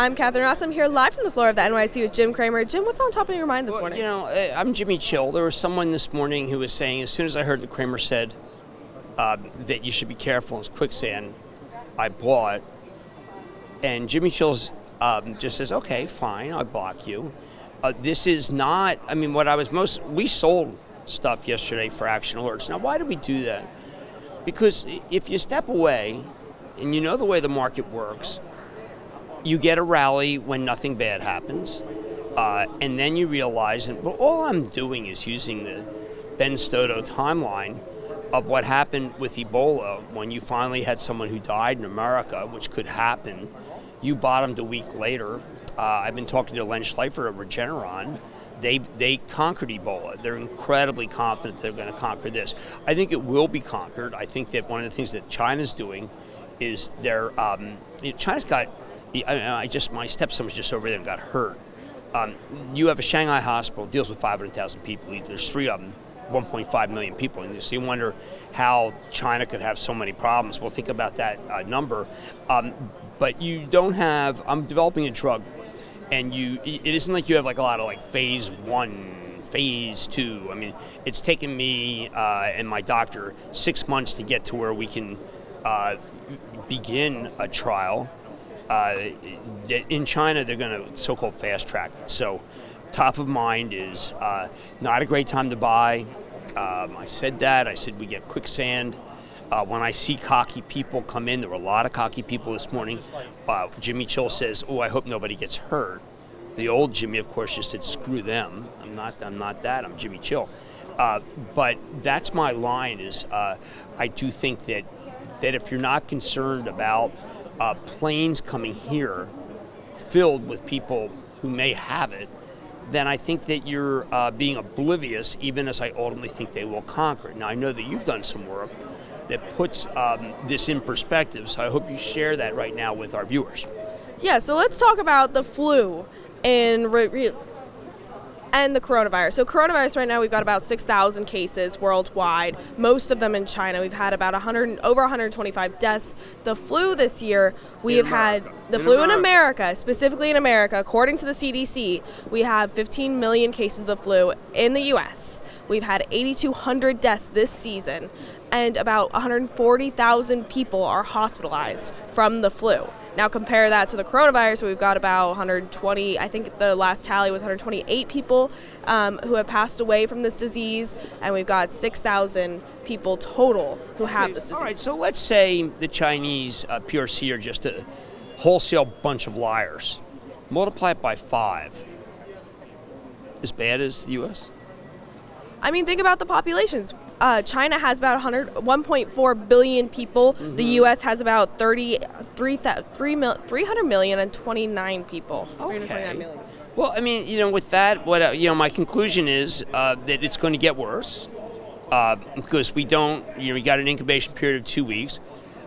I'm Catherine Ross. I'm here live from the floor of the NYSE with Jim Cramer. Jim, what's on top of your mind this well, morning? You know, uh, I'm Jimmy Chill. There was someone this morning who was saying, as soon as I heard that Cramer said uh, that you should be careful in quicksand, I bought. And Jimmy Chill's um, just says, okay, fine, I'll block you. Uh, this is not, I mean, what I was most, we sold stuff yesterday for action alerts. Now, why do we do that? Because if you step away and you know the way the market works, you get a rally when nothing bad happens, uh, and then you realize, and well, all I'm doing is using the Ben Stoto timeline of what happened with Ebola when you finally had someone who died in America, which could happen. You bottomed a week later. Uh, I've been talking to Len Schleifer at Regeneron. They, they conquered Ebola. They're incredibly confident they're going to conquer this. I think it will be conquered. I think that one of the things that China's doing is they're um, China's got I, I just my stepson was just over there and got hurt. Um, you have a Shanghai hospital deals with 500,000 people. There's three of them, 1.5 million people, and so you wonder how China could have so many problems. Well, think about that uh, number. Um, but you don't have. I'm developing a drug, and you. It isn't like you have like a lot of like phase one, phase two. I mean, it's taken me uh, and my doctor six months to get to where we can uh, begin a trial uh, in China, they're going to so-called fast track. So, top of mind is uh, not a great time to buy. Um, I said that. I said we get quicksand. Uh, when I see cocky people come in, there were a lot of cocky people this morning. Uh, Jimmy Chill says, "Oh, I hope nobody gets hurt." The old Jimmy, of course, just said, "Screw them." I'm not. I'm not that. I'm Jimmy Chill. Uh, but that's my line. Is uh, I do think that that if you're not concerned about uh, planes coming here filled with people who may have it, then I think that you're uh, being oblivious, even as I ultimately think they will conquer it. Now, I know that you've done some work that puts um, this in perspective, so I hope you share that right now with our viewers. Yeah, so let's talk about the flu in re- re- and the coronavirus. So, coronavirus right now, we've got about 6,000 cases worldwide, most of them in China. We've had about 100, over 125 deaths. The flu this year, we have had the in flu America. in America, specifically in America, according to the CDC, we have 15 million cases of the flu in the U.S. We've had 8,200 deaths this season, and about 140,000 people are hospitalized from the flu. Now compare that to the coronavirus, we've got about 120. I think the last tally was 128 people um, who have passed away from this disease, and we've got 6,000 people total who have this disease. All right, so let's say the Chinese uh, PRC are just a wholesale bunch of liars. Multiply it by five. As bad as the U.S. I mean, think about the populations. Uh, China has about 100, 1.4 billion people. Mm-hmm. The U.S. has about 30, 3, 3 300 million and 29 people. 329 million. Well, I mean, you know, with that, what uh, you know, my conclusion is uh, that it's going to get worse uh, because we don't. You know, we got an incubation period of two weeks.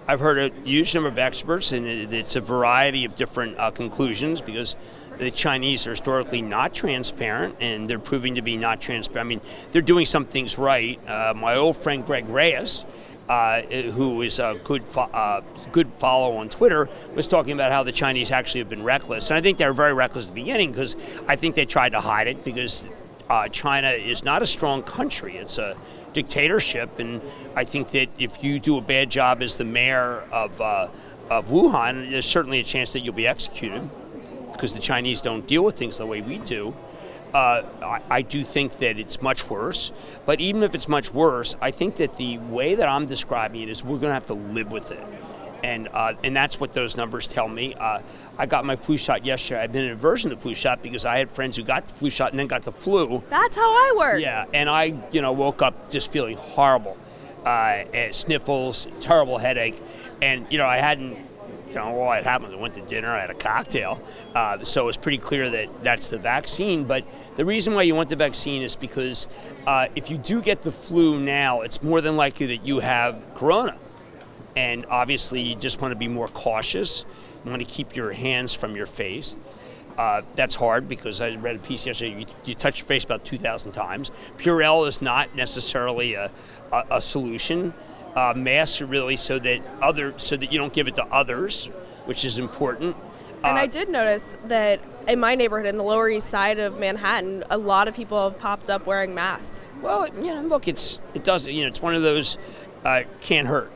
I've heard a huge number of experts, and it's a variety of different uh, conclusions because the Chinese are historically not transparent, and they're proving to be not transparent. I mean, they're doing some things right. Uh, my old friend Greg Reyes, uh, who is a good fo- uh, good follow on Twitter, was talking about how the Chinese actually have been reckless, and I think they were very reckless at the beginning because I think they tried to hide it because uh, China is not a strong country; it's a dictatorship, and I think that if you do a bad job as the mayor of uh, of Wuhan, there's certainly a chance that you'll be executed because the Chinese don't deal with things the way we do. Uh, I, I, do think that it's much worse. But even if it's much worse, I think that the way that I'm describing it is we're going to have to live with it. And, uh, and that's what those numbers tell me. Uh, I got my flu shot yesterday. I've been in a version of flu shot because I had friends who got the flu shot and then got the flu. That's how I work. Yeah, and I, you know, woke up just feeling horrible, uh, sniffles, terrible headache, and you know, I hadn't you know, all that happened. I went to dinner, I had a cocktail. Uh, so it's pretty clear that that's the vaccine. But the reason why you want the vaccine is because uh, if you do get the flu now, it's more than likely that you have corona. And obviously, you just want to be more cautious. You want to keep your hands from your face. Uh, that's hard because I read a piece yesterday. You, you touch your face about 2,000 times. Purell is not necessarily a, a, a solution. Uh, masks really so that other so that you don't give it to others, which is important. And Uh, I did notice that in my neighborhood, in the Lower East Side of Manhattan, a lot of people have popped up wearing masks. Well, you know, look, it's it does you know it's one of those uh, can't hurt,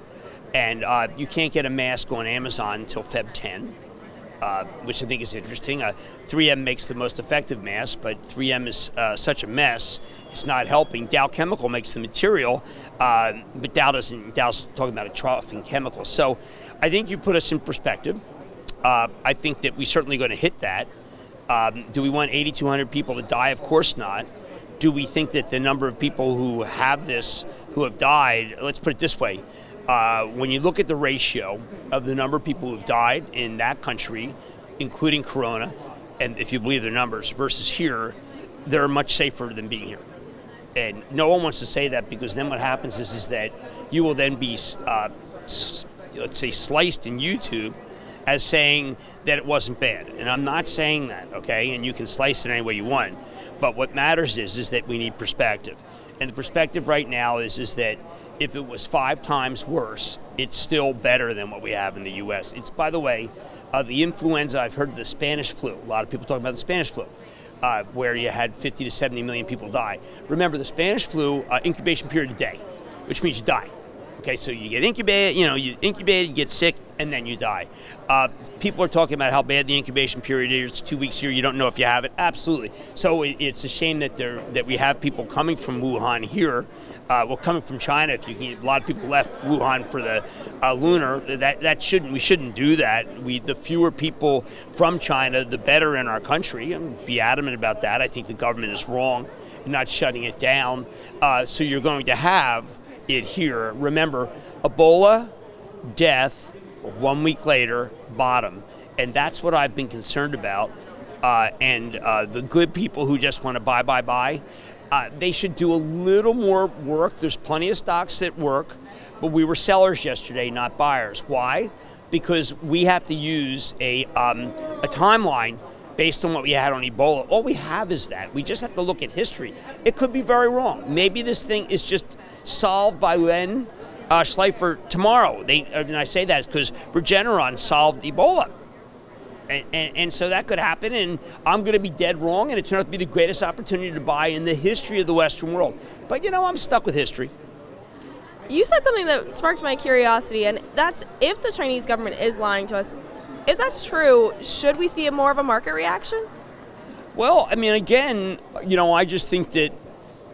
and uh, you can't get a mask on Amazon until Feb 10, uh, which I think is interesting. Uh, 3M makes the most effective mask, but 3M is uh, such a mess; it's not helping. Dow Chemical makes the material, uh, but Dow doesn't. Dow's talking about a trough in chemicals. So, I think you put us in perspective. Uh, I think that we're certainly going to hit that. Um, do we want 8,200 people to die? Of course not. Do we think that the number of people who have this, who have died, let's put it this way, uh, when you look at the ratio of the number of people who have died in that country, including Corona, and if you believe their numbers, versus here, they're much safer than being here. And no one wants to say that because then what happens is, is that you will then be, uh, let's say, sliced in YouTube as saying that it wasn't bad. And I'm not saying that, okay? And you can slice it any way you want. But what matters is is that we need perspective. And the perspective right now is is that if it was five times worse, it's still better than what we have in the U.S. It's by the way, uh, the influenza. I've heard the Spanish flu. A lot of people talking about the Spanish flu. Uh, where you had 50 to 70 million people die. Remember, the Spanish flu uh, incubation period a day, which means you die. Okay, so you get incubated, you know, you incubate, you get sick, and then you die. Uh, people are talking about how bad the incubation period is. It's two weeks here, you don't know if you have it. Absolutely. So it, it's a shame that there that we have people coming from Wuhan here. Uh, well, coming from China, if you can, a lot of people left Wuhan for the uh, lunar. That that shouldn't we shouldn't do that. We the fewer people from China, the better in our country. I'm be adamant about that. I think the government is wrong in not shutting it down. Uh, so you're going to have it here. Remember, Ebola, death, one week later, bottom. And that's what I've been concerned about. Uh, and uh, the good people who just want to buy, buy, buy, uh, they should do a little more work. There's plenty of stocks that work, but we were sellers yesterday, not buyers. Why? Because we have to use a, um, a timeline based on what we had on Ebola. All we have is that. We just have to look at history. It could be very wrong. Maybe this thing is just solved by Len uh, Schleifer tomorrow. They, and I say that because Regeneron solved Ebola. And, and, and, so that could happen, and I'm going to be dead wrong, and it turned out to be the greatest opportunity to buy in the history of the Western world. But you know, I'm stuck with history. You said something that sparked my curiosity, and that's if the Chinese government is lying to us, if that's true, should we see a more of a market reaction? Well, I mean, again, you know, I just think that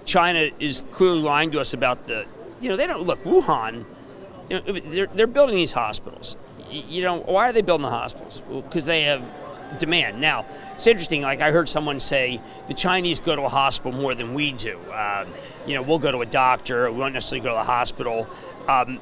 China is clearly lying to us about the, you know, they don't look Wuhan. You know, they're, they're building these hospitals. You know, why are they building the hospitals? Because well, they have demand. Now, it's interesting. Like I heard someone say, the Chinese go to a hospital more than we do. Um, you know, we'll go to a doctor. We won't necessarily go to the hospital. Um,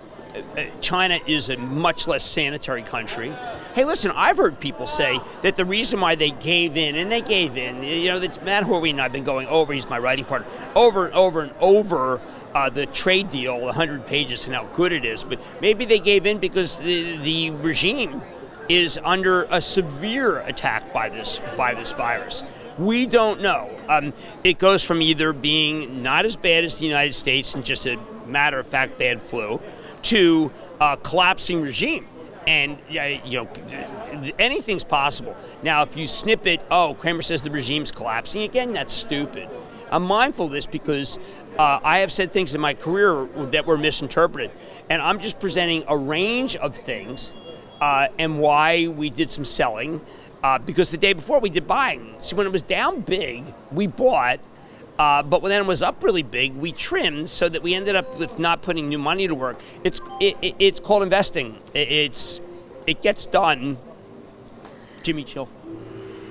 China is a much less sanitary country. Hey, listen, I've heard people say that the reason why they gave in, and they gave in, you know, that Matt Horwey and I have been going over, he's my writing partner, over and over and over uh, the trade deal, 100 pages, and how good it is. But maybe they gave in because the, the regime is under a severe attack by this by this virus. We don't know. Um, it goes from either being not as bad as the United States and just a matter of fact bad flu, to a collapsing regime. And you know, anything's possible. Now, if you snip it, oh, Cramer says the regime's collapsing again. That's stupid. I'm mindful of this because uh, I have said things in my career that were misinterpreted, and I'm just presenting a range of things uh, and why we did some selling. Uh, because the day before we did buying. See, when it was down big, we bought. Uh, but when it was up really big, we trimmed so that we ended up with not putting new money to work. It's it, it, it's called investing. It, it's it gets done. Jimmy, chill.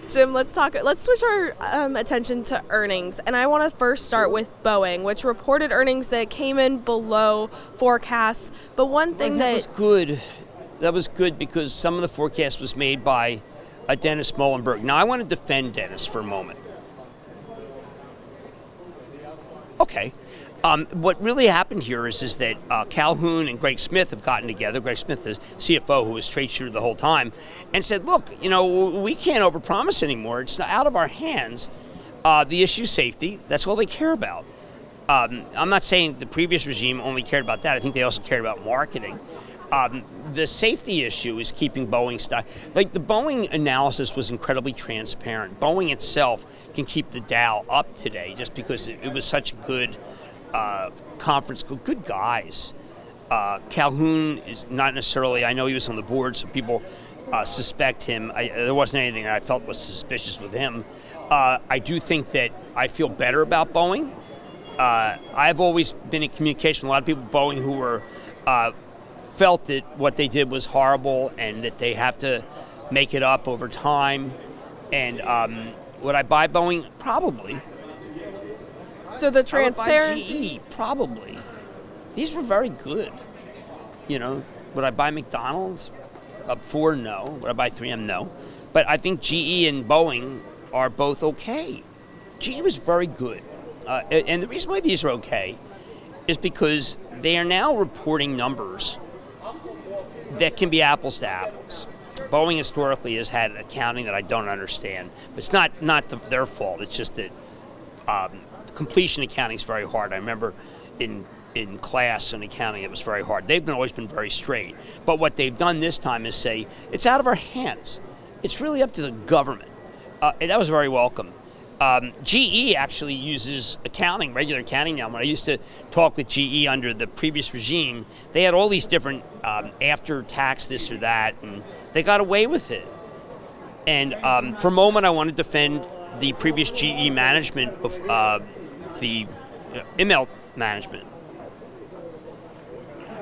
Jim, let's talk. Let's switch our um, attention to earnings, and I want to first start with Boeing, which reported earnings that came in below forecasts. But one thing well, that, that was good, that was good because some of the forecast was made by uh, Dennis Muilenburg. Now I want to defend Dennis for a moment. Okay. Um, what really happened here is, is that uh, Calhoun and Greg Smith have gotten together. Greg Smith, the CFO, who was straight shooter the whole time, and said, "Look, you know, we can't overpromise anymore. It's out of our hands. Uh, the issue safety. That's all they care about. Um, I'm not saying the previous regime only cared about that. I think they also cared about marketing. Um, the safety issue is keeping Boeing stock. Like the Boeing analysis was incredibly transparent. Boeing itself can keep the Dow up today just because it, it was such a good uh, conference. Good guys. Uh, Calhoun is not necessarily. I know he was on the board, so people uh, suspect him. I, there wasn't anything I felt was suspicious with him. Uh, I do think that I feel better about Boeing. Uh, I've always been in communication with a lot of people at Boeing who were uh, felt that what they did was horrible and that they have to make it up over time. And um, would I buy Boeing? Probably. So the transparent GE probably. These were very good. You know, would I buy McDonald's? Up four, no. Would I buy 3M? No. But I think GE and Boeing are both okay. GE was very good. Uh, and the reason why these are okay is because they are now reporting numbers that can be apples to apples. Boeing historically has had accounting that I don't understand. But it's not not the, their fault. It's just that um, completion accounting is very hard. I remember in in class in accounting it was very hard. They've been always been very straight. But what they've done this time is say it's out of our hands. It's really up to the government. Uh, that was very welcome. Um, GE actually uses accounting, regular accounting now. When I used to talk with GE under the previous regime, they had all these different um, after tax this or that, and they got away with it. And um, for a moment, I want to defend the previous GE management, uh, the uh, Immelt management.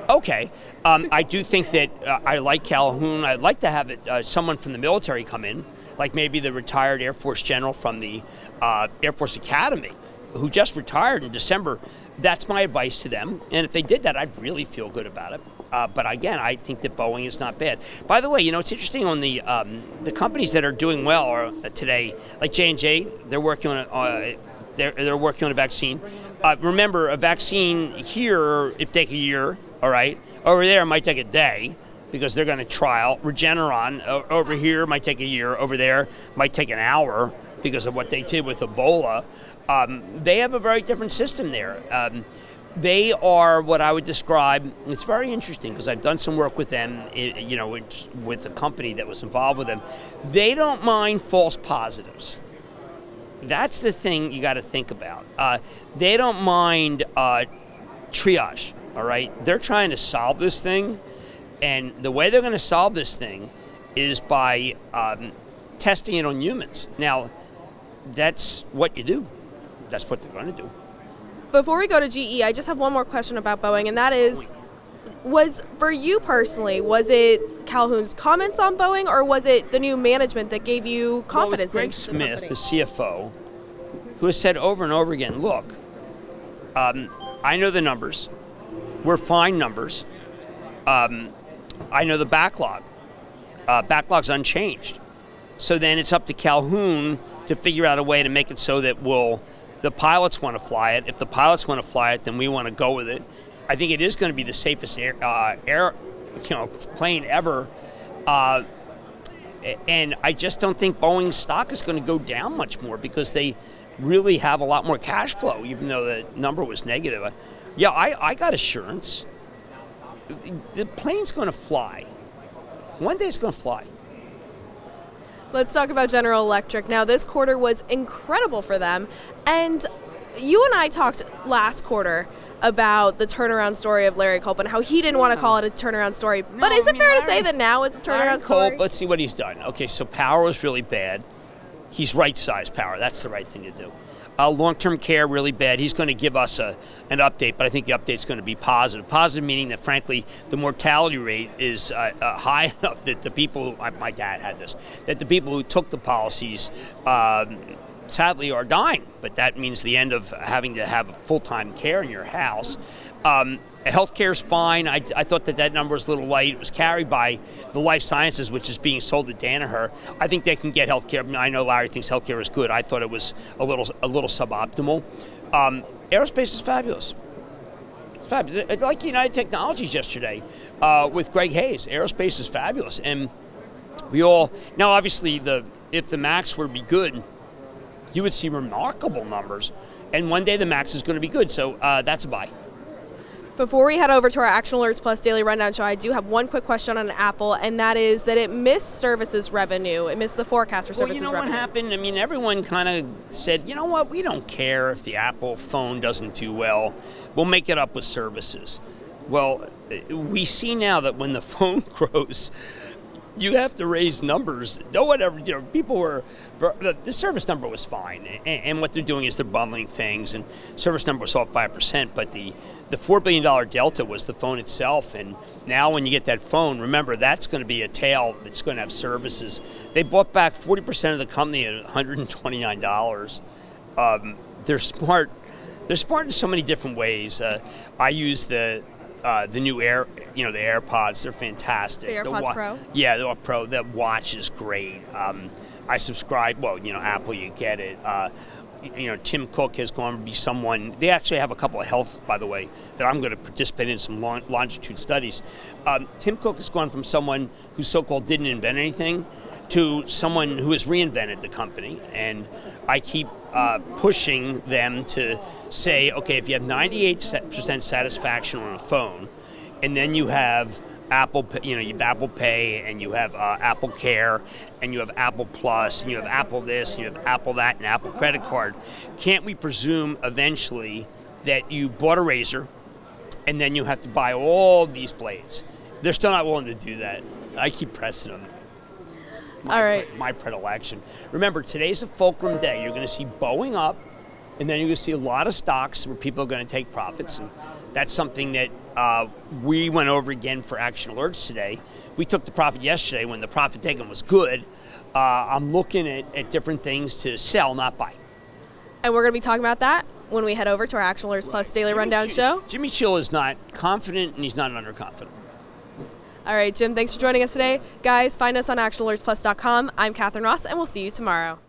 Okay, um, I do think that uh, I like Calhoun. I'd like to have it, uh, someone from the military come in like maybe the retired Air Force general from the uh, Air Force Academy who just retired in December. That's my advice to them. And if they did that, I'd really feel good about it. Uh, but again, I think that Boeing is not bad. By the way, you know it's interesting on the um, the companies that are doing well are, uh, today, like J and J. They're working on uh, they're, they're working on a vaccine. Uh, remember, a vaccine here it take a year. All right, over there it might take a day because they're going to trial. Regeneron over here might take a year, over there might take an hour because of what they did with Ebola. Um, they have a very different system there. Um, they are what I would describe. It's very interesting because I've done some work with them. You know, with the company that was involved with them. They don't mind false positives. That's the thing you got to think about. Uh, they don't mind uh, triage. All right, they're trying to solve this thing and the way they're going to solve this thing is by um, testing it on humans. Now, that's what you do. That's what they're going to do. Before we go to GE, I just have one more question about Boeing, and that is was for you personally, was it Calhoun's comments on Boeing or was it the new management that gave you confidence well, Greg Smith, the, the, CFO, who has said over and over again, look, um, I know the numbers. We're fine numbers. Um, I know the backlog. Uh, backlog's unchanged. So then it's up to Calhoun to figure out a way to make it so that we'll, the pilots want to fly it. If the pilots want to fly it, then we want to go with it. I think it is going to be the safest air, uh, air you know, plane ever. Uh, and I just don't think Boeing's stock is going to go down much more because they really have a lot more cash flow, even though the number was negative. Yeah, I, I got assurance the plane's going to fly. One day it's going to fly. Let's talk about General Electric. Now, this quarter was incredible for them. And you and I talked last quarter about the turnaround story of Larry Culp and how he didn't want to call it a turnaround story. No, but is it I mean, fair Larry, to say that now is a turnaround Larry story? Culp, let's see what he's done. Okay, so power was really bad. He's right sized power. That's the right thing to do. Uh, long-term care really bad. He's going to give us a, an update, but I think the update is going to be positive. Positive meaning that, frankly, the mortality rate is uh, uh, high enough that the people, who, my dad had this, that the people who took the policies um, sadly are dying. But that means the end of having to have a full-time care in your house. Um, healthcare is fine. I, I, thought that that number was a little light. It was carried by the life sciences, which is being sold to Danaher. I think they can get healthcare. I, I know Larry thinks healthcare is good. I thought it was a little a little suboptimal. Um, aerospace is fabulous. It's fabulous. Like United Technologies yesterday uh, with Greg Hayes. Aerospace is fabulous, and we all now obviously the if the max were to be good, you would see remarkable numbers. And one day the max is going to be good. So uh, that's a buy. Before we head over to our Action Alerts Plus Daily Rundown show, I do have one quick question on Apple, and that is that it missed services revenue. It missed the forecast for Well, services revenue. you know revenue. what happened? I mean, everyone kind of said, you know what, we don't care if the Apple phone doesn't do well. We'll make it up with services. Well, we see now that when the phone grows, you have to raise numbers. No one ever, you know, people were, the service number was fine. And, and what they're doing is they're bundling things, and service number was off 5%, but the, the $4 billion delta was the phone itself. And now when you get that phone, remember, that's going to be a tail that's going to have services. They bought back 40% of the company at $129. Um, they're smart. They're smart in so many different ways. Uh, I use the uh, the new Air, you know, the AirPods. They're fantastic. The AirPods Pro? Yeah, the Pro. The watch is great. Um, I subscribe. Well, you know, Apple, you get it. Uh, you know, Tim Cook has gone to be someone. They actually have a couple of health, by the way, that I'm going to participate in some long, longitude studies. Um, Tim Cook has gone from someone who so-called didn't invent anything to someone who has reinvented the company, and I keep uh, pushing them to say, okay, if you have 98% satisfaction on a phone, and then you have Apple, you know, you have Apple Pay, and you have uh, Apple Care, and you have Apple Plus, and you have Apple this, and you have Apple that, and Apple Credit Card. Can't we presume eventually that you bought a razor, and then you have to buy all these blades? They're still not willing to do that. I keep pressing them. My, All right. My predilection. Remember, today's a fulcrum day. You're going to see Boeing up, and then you're going to see a lot of stocks where people are going to take profits. And that's something that uh, we went over again for Action Alerts today. We took the profit yesterday when the profit taken was good. Uh, I'm looking at, at different things to sell, not buy. And we're going to be talking about that when we head over to our Action Alerts Plus Daily Rundown Jimmy, show. Jimmy Chill is not confident and he's not underconfident. All right, Jim, thanks for joining us today. Guys, find us on actionalertsplus.com. I'm Catherine Ross, and we'll see you tomorrow.